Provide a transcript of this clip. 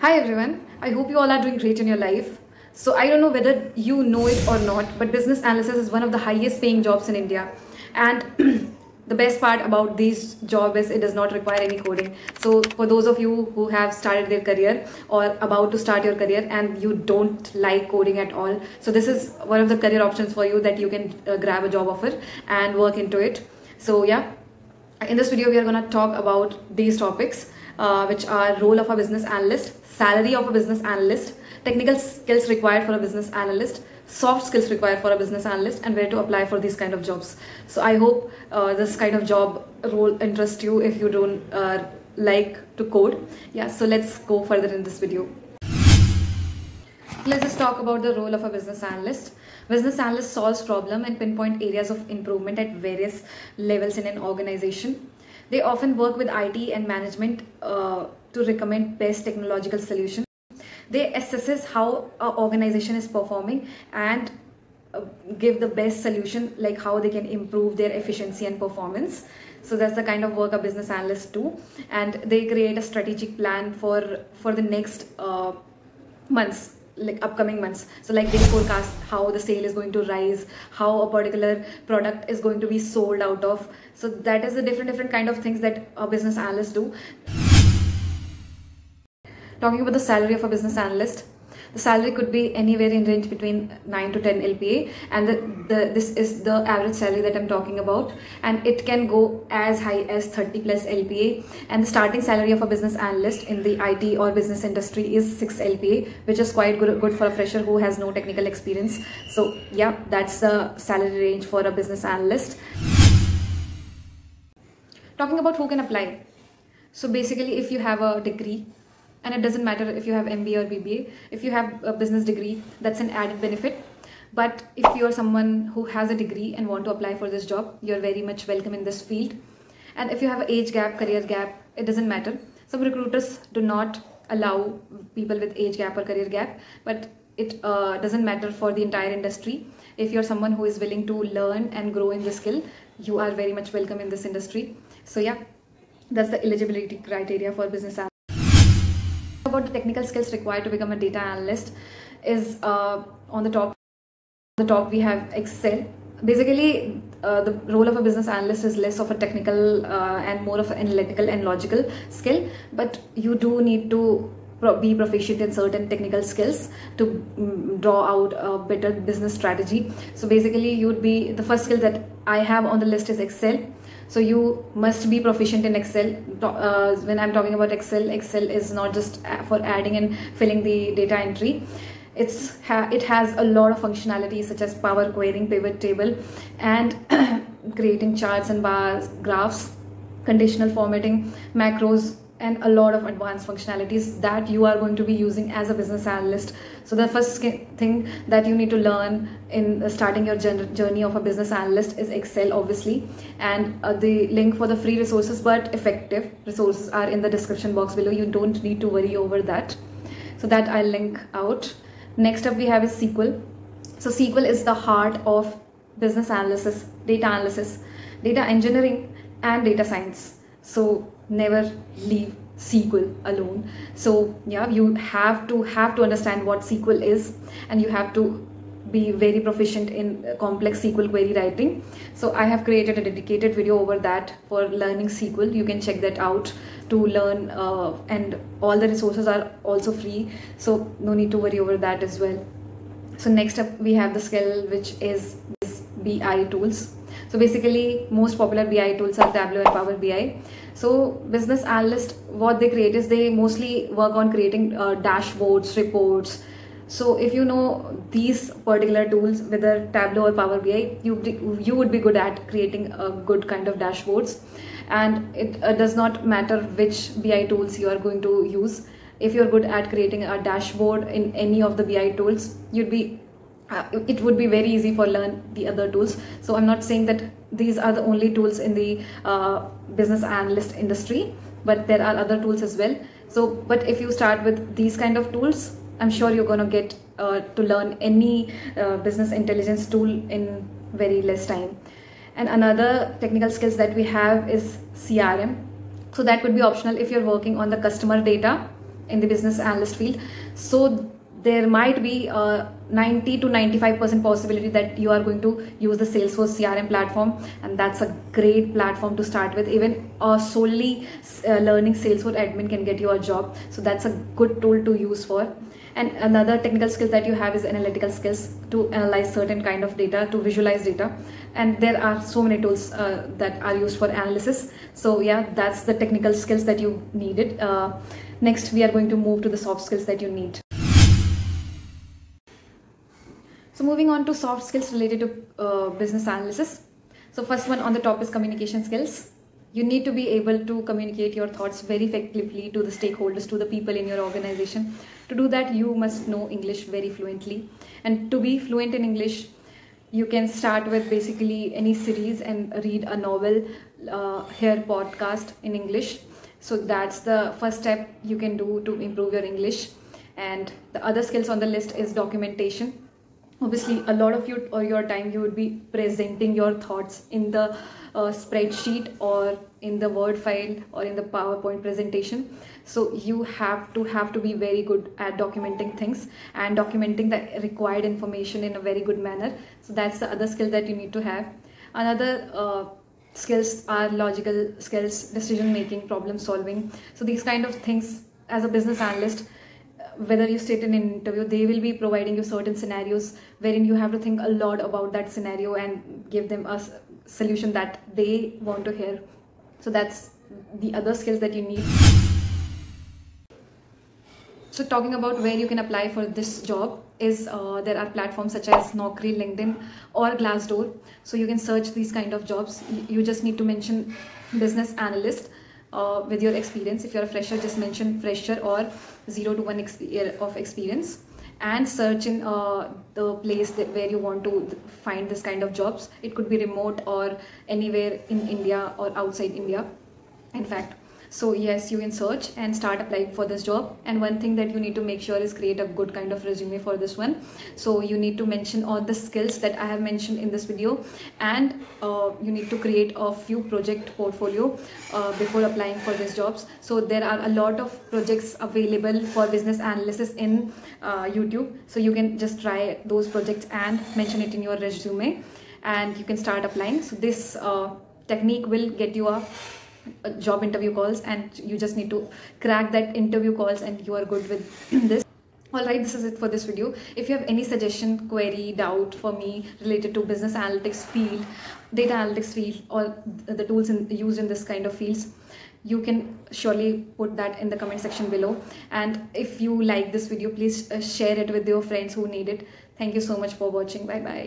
Hi everyone, I hope you all are doing great in your life. So I don't know whether you know it or not, but business analysis is one of the highest paying jobs in India. And the best part about this job is it does not require any coding. So for those of you who have started their career or about to start your career and you don't like coding at all, so this is one of the career options for you that you can uh, grab a job offer and work into it. So yeah, in this video we are going to talk about these topics uh, which are role of a business analyst salary of a business analyst technical skills required for a business analyst soft skills required for a business analyst and where to apply for these kind of jobs. So i hope uh, this kind of job role interests you if you don't uh, like to code. Yeah so let's go further in this video. Let's just talk about the role of a business analyst. Business analyst solves problem and pinpoint areas of improvement at various levels in an organization they often work with it and management uh, to recommend best technological solution. They assesses how an organization is performing and uh, give the best solution like how they can improve their efficiency and performance. So that's the kind of work a business analyst do. And they create a strategic plan for for the next uh, months like upcoming months. So like they forecast how the sale is going to rise how a particular product is going to be sold out of. So that is the different different kind of things that a business analyst do. Talking about the salary of a business analyst the salary could be anywhere in range between 9 to 10 lpa and the, the this is the average salary that i'm talking about and it can go as high as 30 plus lpa and the starting salary of a business analyst in the it or business industry is 6 lpa which is quite good, good for a fresher who has no technical experience. So yeah that's the salary range for a business analyst. Talking about who can apply. So basically if you have a degree and it doesn't matter if you have MBA or BBA. If you have a business degree, that's an added benefit. But if you're someone who has a degree and want to apply for this job, you're very much welcome in this field. And if you have an age gap, career gap, it doesn't matter. Some recruiters do not allow people with age gap or career gap, but it uh, doesn't matter for the entire industry. If you're someone who is willing to learn and grow in the skill, you are very much welcome in this industry. So yeah, that's the eligibility criteria for business about the technical skills required to become a data analyst is uh, on the top the top we have excel. Basically uh, the role of a business analyst is less of a technical uh, and more of an analytical and logical skill but you do need to be proficient in certain technical skills to mm, draw out a better business strategy. So basically you'd be the first skill that i have on the list is excel so you must be proficient in excel. Uh, when i'm talking about excel excel is not just for adding and filling the data entry. It's ha it has a lot of functionalities such as power querying pivot table and creating charts and bars graphs conditional formatting macros and a lot of advanced functionalities that you are going to be using as a business analyst. So the first thing that you need to learn in starting your journey of a business analyst is excel obviously. And uh, the link for the free resources but effective resources are in the description box below. You don't need to worry over that. So that i'll link out. Next up we have is sql so sql is the heart of business analysis data analysis data engineering and data science. So never leave SQL alone. So yeah, you have to have to understand what SQL is, and you have to be very proficient in complex SQL query writing. So I have created a dedicated video over that for learning SQL. You can check that out to learn, uh, and all the resources are also free. So no need to worry over that as well. So next up we have the skill which is BI tools. So basically most popular BI tools are Tableau and Power BI. So business analyst, what they create is they mostly work on creating uh, dashboards, reports. So if you know these particular tools, whether Tableau or Power BI, you you would be good at creating a good kind of dashboards. And it uh, does not matter which BI tools you are going to use. If you're good at creating a dashboard in any of the BI tools, you'd be uh, it would be very easy for learn the other tools. So i'm not saying that these are the only tools in the uh, business analyst industry but there are other tools as well. So but if you start with these kind of tools i'm sure you're going to get uh, to learn any uh, business intelligence tool in very less time. And another technical skills that we have is crm so that could be optional if you're working on the customer data in the business analyst field. So there might be a 90 to 95 percent possibility that you are going to use the salesforce crm platform and that's a great platform to start with. Even uh, solely uh, learning salesforce admin can get you a job. So that's a good tool to use for. And another technical skill that you have is analytical skills to analyze certain kind of data to visualize data. And there are so many tools uh, that are used for analysis. So yeah that's the technical skills that you needed. Uh, next we are going to move to the soft skills that you need so moving on to soft skills related to uh, business analysis. So first one on the top is communication skills. You need to be able to communicate your thoughts very effectively to the stakeholders, to the people in your organization. To do that, you must know English very fluently. And to be fluent in English, you can start with basically any series and read a novel, uh, hear podcast in English. So that's the first step you can do to improve your English. And the other skills on the list is documentation obviously a lot of you or your time you would be presenting your thoughts in the uh, spreadsheet or in the word file or in the powerpoint presentation. So you have to have to be very good at documenting things and documenting the required information in a very good manner. So that's the other skill that you need to have. Another uh, skills are logical skills decision making problem solving so these kind of things as a business analyst whether you state in an interview they will be providing you certain scenarios wherein you have to think a lot about that scenario and give them a solution that they want to hear so that's the other skills that you need so talking about where you can apply for this job is uh, there are platforms such as Naukri, LinkedIn or Glassdoor. So you can search these kind of jobs. You just need to mention business analyst uh, with your experience. If you're a fresher, just mention fresher or zero to one year of experience and search in uh, the place that where you want to find this kind of jobs. It could be remote or anywhere in India or outside India. In fact, so yes you can search and start applying for this job. And one thing that you need to make sure is create a good kind of resume for this one. So you need to mention all the skills that i have mentioned in this video. And uh, you need to create a few project portfolio uh, before applying for these jobs. So there are a lot of projects available for business analysis in uh, youtube. So you can just try those projects and mention it in your resume. And you can start applying. So this uh, technique will get you a job interview calls and you just need to crack that interview calls and you are good with this Alright, this is it for this video. If you have any suggestion, query, doubt for me related to business analytics field, data analytics field, or the tools in, used in this kind of fields, you can surely put that in the comment section below. And if you like this video, please uh, share it with your friends who need it. Thank you so much for watching. Bye bye.